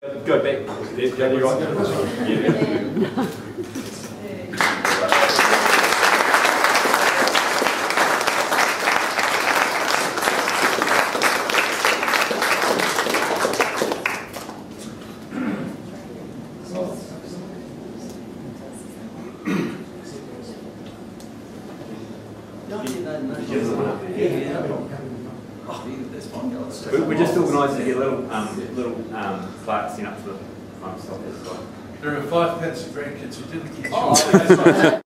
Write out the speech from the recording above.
Go back. Then you got. Yeah. We- We're just organising to get little, um, little, um, plaques sent up to the front stop. There are five pence of grandkids who didn't get you. Oh, okay, sorry.